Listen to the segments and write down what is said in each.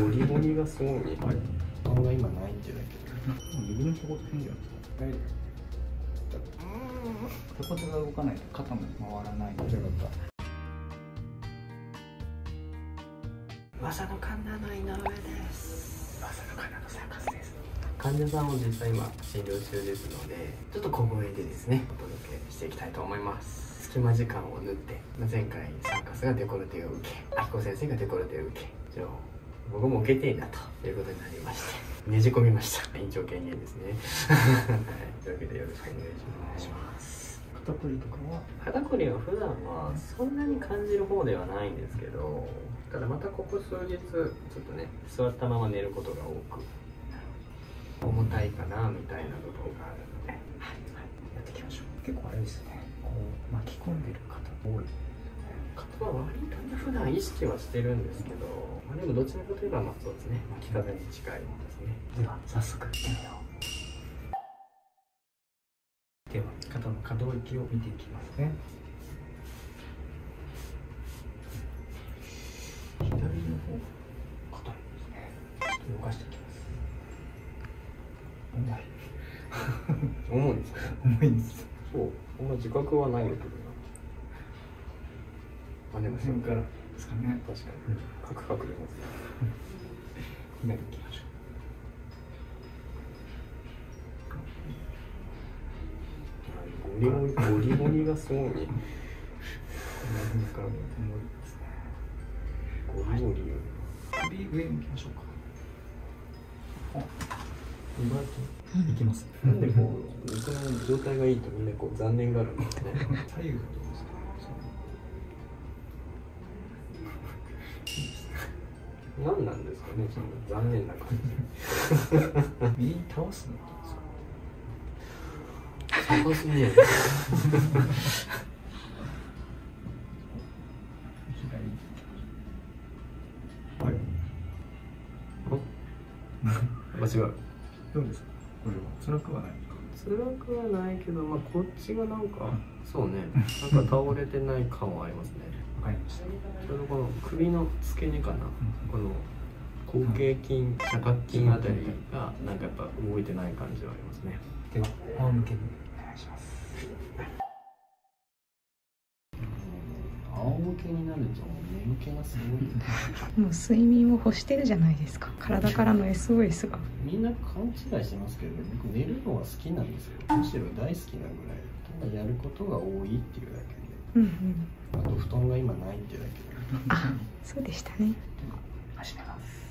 ゴリゴリがすごいね。はい。顔が今ないってだけ自分の仕事変じゃないですか。手骨が動かないと肩も回らないので。噂の神田の井上です。噂の神田のサーカスです。患者さんを実際今診療中ですので、ちょっと小声でですね、お届けしていきたいと思います。隙間時間を縫って、まあ前回サーカスがデコルテを受け、あきこ先生がデコルテを受け、じゃあ僕も受けていいなということになりまして、ねじ込みました。院長権限ですね。はい。というわけでよろしくお願いします。肩こりとかは？肩こりは普段はそんなに感じる方ではないんですけどただまたここ数日ちょっとね座ったまま寝ることが多く重たいかなみたいな部分があるので、はいはい、やっていきましょう結構あれですね。こう巻き込んでる方多い。肩は割とね普段意識はしてるんですけど、まあ、でもどちらかといえばまあそうですね巻き方に近いですねでは早速行ってみよう。では肩の可動域を見ていきますね。左の方硬いですね。動かしていきます。重い。重いんですか？重いんです。そうこんな自覚はないけどなまあでも自分からですかね。確かにカクカク出ますね左行きましょゴリゴリゴリゴリがすごいねう。左から重いですね。ゴリゴリ首上向きましょうか。あ、意外といきます。なん。でこう僕の状態がいいとみん。なこう残念があるん。ですね左右が何なんですかねその残念な感じ 右に倒すのはどうですか。ね左。はい。間違うどうですか？これは辛くはない。辛くはないけどまあこっちがなんかそうね。なんか倒れてない感はありますね。わかりました。ちょうどこの首の付け根かな、この後頸筋斜角筋あたりがなんかやっぱ動いてない感じはありますね。では仰向けにお願いします。仰向けになると眠気がすごいもう睡眠を欲してるじゃないですか。体からの SOS が。みんな勘違いしてますけど僕寝るのは好きなんですよ。むしろ大好きなぐらいただやることが多いっていうだけで。うんうん。あと布団が今ないっていうだけで。あそうでしたね。始めます。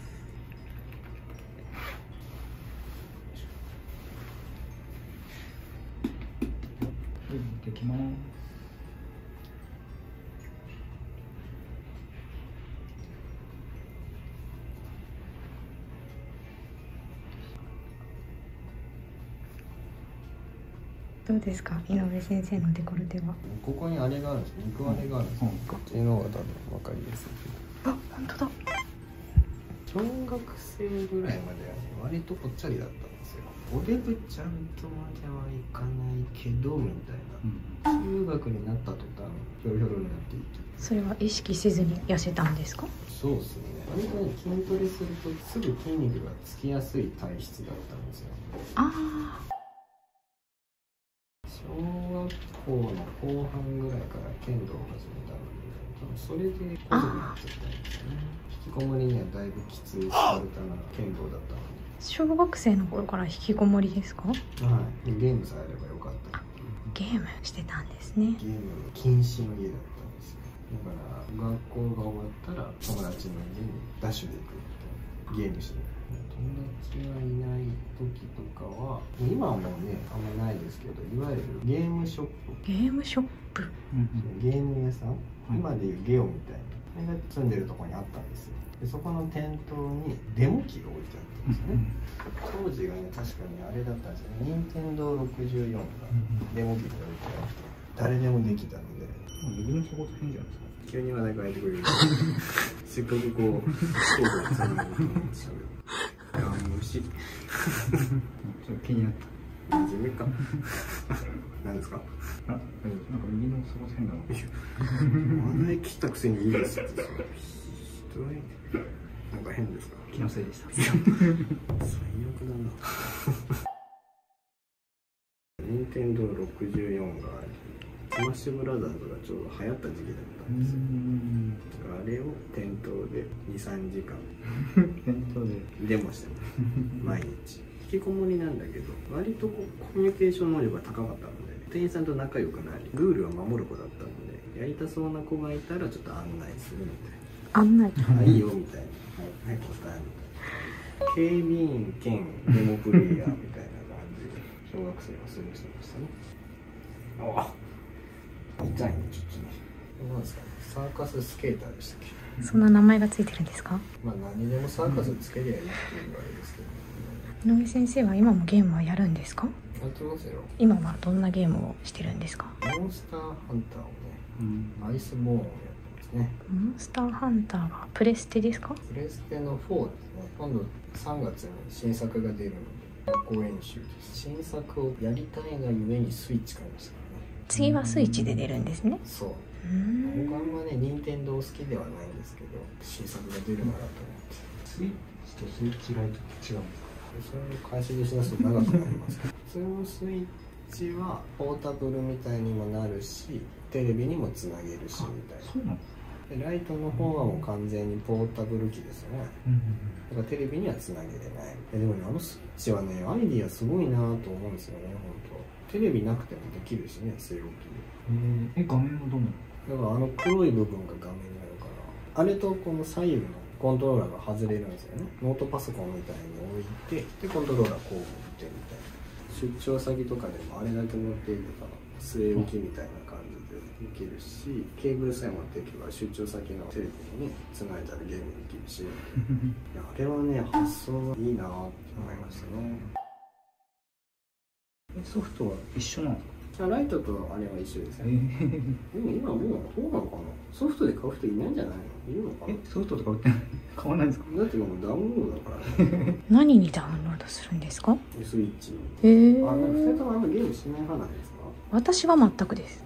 はい、できます。どうですか？井上先生のデコルテは。ここにあれがあるんです肉割れがあるんですよ。うん。こっちの方が多分分かりやすい。あ本当だ。小学生ぐらいまではね割とぽっちゃりだったんですよ。おデブちゃんとまではいかないけどみたいな。中学になった途端ひょろひょろになっていって。それは意識せずに痩せたんですか？そうですね。割とね筋トレするとすぐ筋肉がつきやすい体質だったんですよ。あ小学校の後半ぐらいから剣道を始めたので多分それでこうになっちゃったんですよね引きこもりにはだいぶきついスパルタな剣道だったのあ小学生の頃から引きこもりですか？で、はい、ゲームさえあればよかったゲームしてたんですねゲーム。禁止の家だったんですよ。だから学校が終わったら友達の家にダッシュで行くみたいな。ゲームしに友達がいない時とかは今はもうねあんまないですけどいわゆるゲームショップ。ゲームショップゲーム屋さん、今でいうゲオみたいな。あれが住んでるところにあったんですよ。でそこの店頭にデモ機が置いてあったんですよね、当時がね確かにあれだったんですよね。任天堂64がデモ機が置いてあって誰でもできたので。自分の仕事変じゃないですか？急に話題変えてくれる。せっかくこうそうそうつながると思うんですけどい。ちょっと気になった。真面目か。何ですか？あ。なんか右の仕事変だな。切ったくせにいいですひどい。なんか変ですか？気のせいでした。最悪だな。任天堂64がスマッシュブラザーズがちょうど流行った時期だったんですよ。あれを店頭で23時間。店頭で。デモしてます。毎日。引きこもりなんだけど割とこうコミュニケーション能力が高かったので店員さんと仲良くなりルールは守る子だったのでやりたそうな子がいたらちょっと案内するみたい案内。な「あいいよ」みたいな「はいはい答え」みたいな警備員兼デモプレイヤーみたいな感じで小学生は過ごしてましたね。あ痛いねちょっとね何ですか？ねサーカススケーターでしたっけ？そんな名前がついてるんですか？まあ何でもサーカスつけりゃいいっていうあれですけど、井上先生は今もゲームはやるんですか？やってますよ。今はどんなゲームをしてるんですか？モンスターハンターをねうん。アイスボーンをやってますね。モンスターハンターはプレステですか？プレステの4ですね。今度3月に新作が出るので予行演習です。新作をやりたいがゆえにスイッチ買いましたからね。次はスイッチで出るんですね。そう僕あんんまね任天堂好きではないんですけど新作が出るならと思って。スイッチとスイッチライトって違うんですか それを解析しだすと長くなります。けど普通のスイッチはポータブルみたいにもなるしテレビにもつなげるしみたいな。そうなんですでライトの方はもう完全にポータブル機ですよね。だからテレビにはつなげれない。えでもねあのスイッチはねアイディアすごいなと思うんですよね本当。テレビなくてもできるしね据え置きえー、え画面はどうなの？だからあの黒い部分が画面になるからあれとこの左右のコントローラーが外れるんですよね。ノートパソコンみたいに置いてでコントローラーこう持ってみたいな出張先とかでもあれだけ持っていけば据え置きみたいな感じでできるしケーブルさえ持っていけば出張先のテレビにねつないだらゲームできるし。あれはね発想がいいなって思いましたね。ソフトは一緒なんですか？ライトとあれは一緒ですえねでも今もうどうなのかなソフトで買う人いないんじゃないの？いるのかな？えソフトとか売ってない？買わないんですか？だって今もうダウンロードだから。ね 何にダウンロードするんですか？スイッチにへえあなんか2人ともあんまゲームしない派なんですか？私は全くです。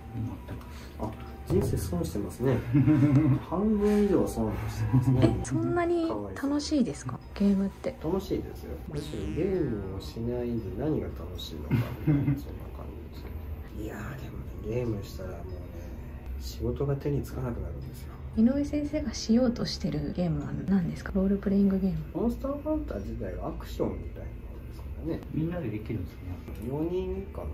あ人生損してますね。半分以上損してますね。そんなに楽しいですか？ゲームって。楽しいですよ。むしろゲームをしないで何が楽しいのかみたいないやーでもねゲームしたらもうね仕事が手につかなくなるんですよ。井上先生がしようとしてるゲームは何ですか？ロールプレイングゲーム。モンスターハンター自体がアクションみたいなものですからね。みんなでできるんですかね？4人かな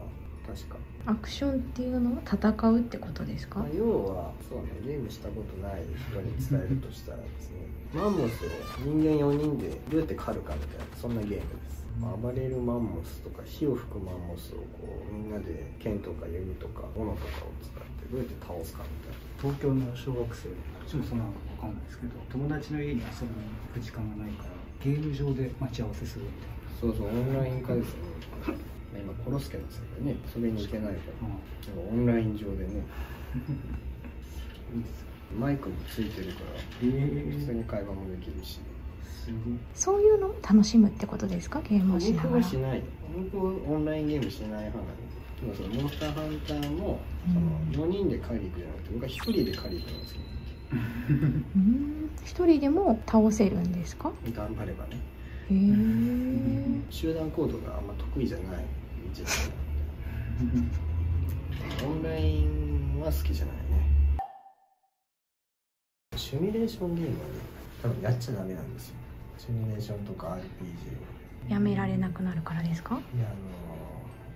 確か。アクションっていうのは戦うってことですか？まあ、要はそうねゲームしたことない人に伝えるとしたらですね。マンモスを人間4人でどうやって狩るかみたいなそんなゲームです、まあ暴れるマンモスとか火を吹くマンモスをこうみんなで剣とか弓とか斧とかを使ってどうやって倒すかみたいな。東京の小学生こっちもそんなのかわかんないですけど友達の家に遊びに行く時間がないからゲーム上で待ち合わせするみたいそうそうオンライン化ですよね。今コロスケのせいでねそれに行けないから。な、でもオンライン上でね。マイクもついてるからえ普通に会話もできるし。すごいそういうのを楽しむってことですか？ゲームをしな僕がら。はしない。僕はオンラインゲームしない派なんですでもそのモンスターハンターもその4人で狩り行くじゃなくて僕は1人で狩り行くんですけど。うん。一人でも倒せるんですか？頑張ればね。へえ集団行動があんま得意じゃない自分オンラインは好きじゃないね。シミュレーションゲームはね多分やっちゃダメなんですよシミュレーションとか RPG を。やめられなくなるからですか？いやあの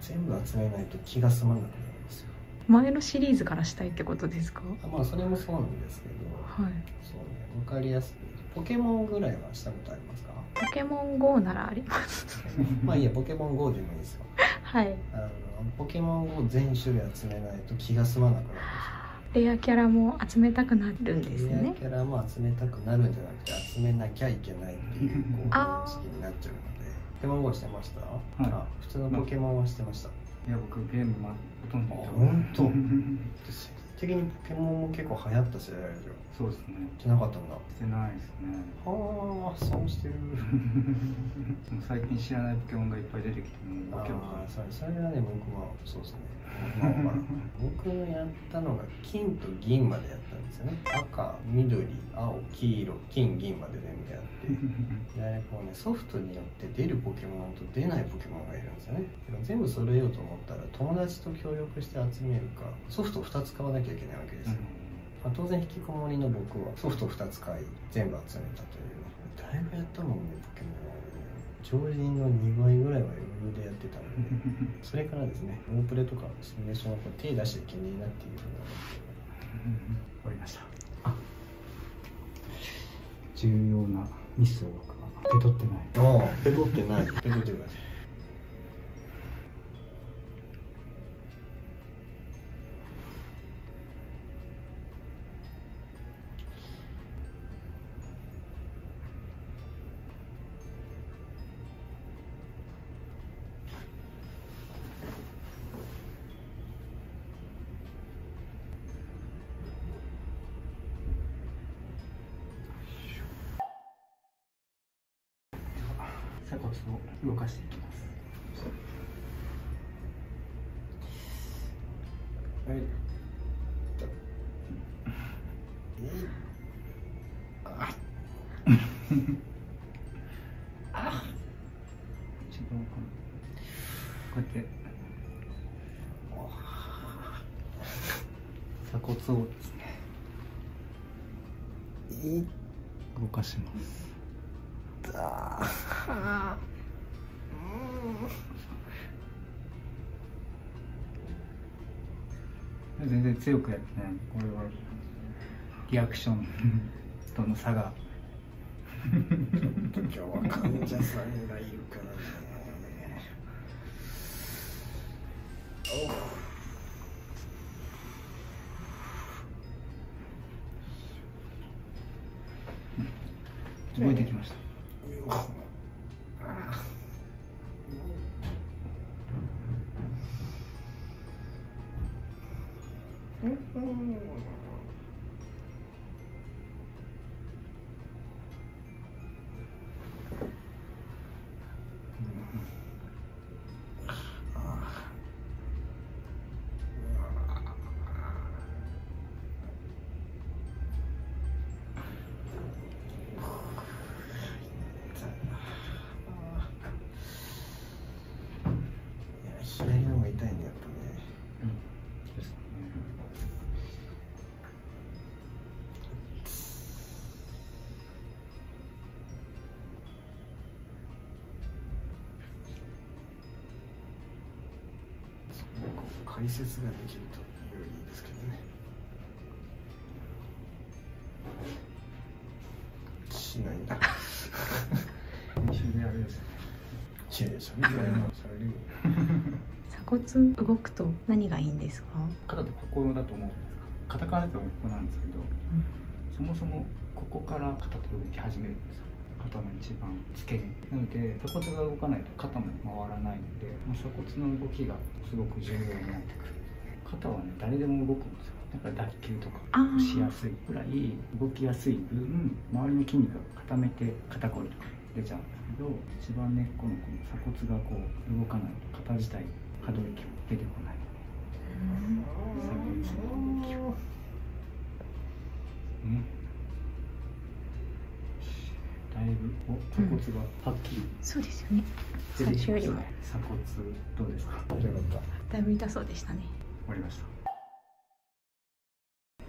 全部集めないと気が済まなくなるんですよ。前のシリーズからしたいってことですか？あまあそれもそうなんですけどはい。そうね分かりやすくポケモンぐらいはしたことありますか？ポケモン GO ならあります。まあいいやポケモン GO でもいいですよ。はい。あのポケモン GO 全種類集めないと気が済まなくなるんですよレアキャラも集めたくなるんですレアねキャラも集めたくなるんじゃなくて集めなきゃいけないっていう認識になっちゃう。のでポケモン GO してました、い。あ普通のポケモンはしてました、いや僕ゲームまほとんどあ本当 的にポケモンも結構流行った世代でしょ？そうですね。してなかったんだ。してないですね。はあ損してる。最近知らないポケモンがいっぱい出てきてもうわけわかんない。ああそれそれはね僕もそうですね。僕のやったのが金と銀までやったんですよね。赤緑青黄色金銀まで全部やって。でこうねソフトによって出るポケモンと出ないポケモンがいるんですよね。全部揃えようと思ったら友達と協力して集めるかソフトを2つ買わなきゃいけないわけですよ、まあ、当然引きこもりの僕はソフト2つ買い全部集めたというね。だいぶやったもんねポケモンはね常人の2倍ぐらいは余裕でやってたので それからですねロープレとかシミュレーションはこう手出していけねえなっていうふうに思って終わりました重要なミスを僕は受け取ってない。ああ。受け取ってない。受け取ってください鎖骨を動かしていきます。はい。えい一番こうやって。鎖骨をですね。い動かします全然強くやってない。これはリアクション。との差が。今日は患者さんがいるからね。動いてきました Thank you. 解説ができるとよりいいですけどねしないんだ。練習ですよねいやいやそれぐらいのされるよ鎖骨動くと何がいいんですか肩とここだと。思うんですか肩からだとここなんですけどそもそもここから肩と動き始めるんですよ肩の一番付け根なので鎖骨が動かないと肩も回らないので、まあ、鎖骨の動きがすごく重要になってくる。肩はね誰でも動くんですよ。だから脱臼とかしやすいぐらい動きやすい分周りの筋肉が固めて肩こりとか出ちゃうんですけど一番根っこのこの鎖骨がこう動かないと肩自体可動域も出てこない。鎖骨の動きを。ねだいぶお鎖骨がはっきりそうですよね。最初よりも。ね鎖骨どうですか？終よかっただいぶ痛そうでしたね。わりました。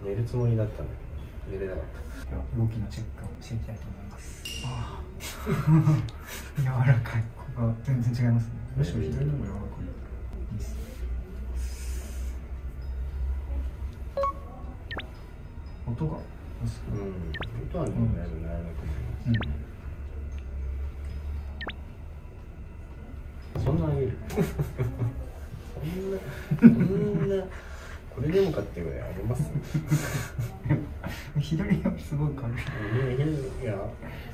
寝るつもりだったの？に寝れなかった。では動きのチェックをしていきたいと思います。ああ。柔らかい。ここが全然違いますね。むしろ左の方が柔らかいがうん。音はねだいぶならなくなります。うん。そんなあげる。そんなそんなこれでもかっていうぐらいあげます。左がすごい軽い。いや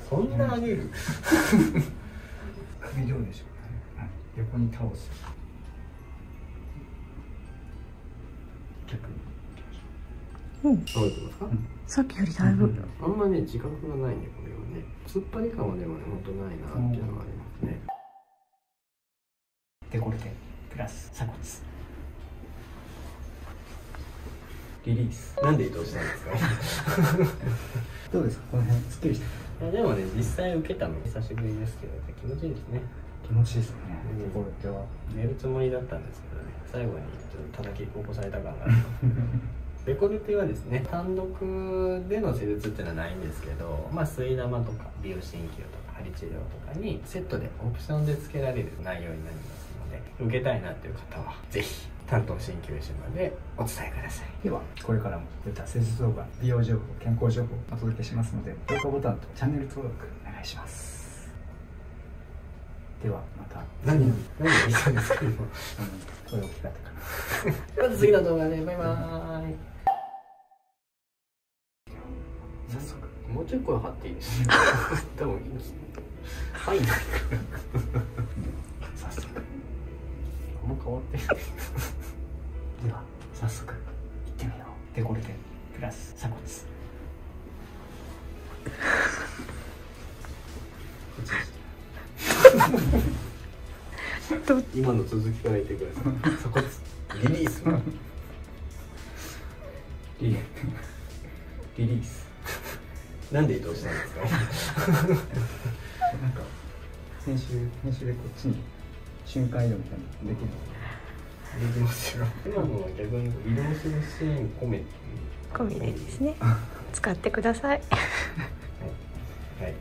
そんなあげる。首どうでしょね、はい、横に倒すうん。どうやってますか、さっきよりだいぶ。あんまね自覚がないねこれはね。突っ張り感はでもね本当ないなっていうのがありますね。デコルテプラス鎖骨リリース。なんで移動したんですか？どうですか？この辺すっきりして。いやでもね実際受けたの久しぶりですけど気持ちいいですね。気持ちいいですね。うん。ところては。寝るつもりだったんですけどね。最後にちょっと叩き起こされた感がある デコルテはですね単独での施術っていうのはないんですけど、まあ、吸い玉とか美容鍼灸とか針治療とかにセットでオプションでつけられる内容になりますので受けたいなっていう方は是非担当鍼灸師までお伝えください。ではこれからもこういった施術動画美容情報健康情報をお届けしますので評価ボタンとチャンネル登録お願いします。ではまた。何何を言ったんですか？今。うん声大きかったかな。まず次の動画でバイバーイ早速。もうちょい声張っていいです。か 多分はいないから。早速。あんま変わってない。では早速行ってみよう。デコルテプラス鎖骨。今の続きから言ってください。そこリリース。リリースなんで移動したんですか？なんか編集編集でこっちに瞬間移動みたいなのできるできますよ。今のは逆に移動するシーン込めて。込みでですね。使ってください。はい、はい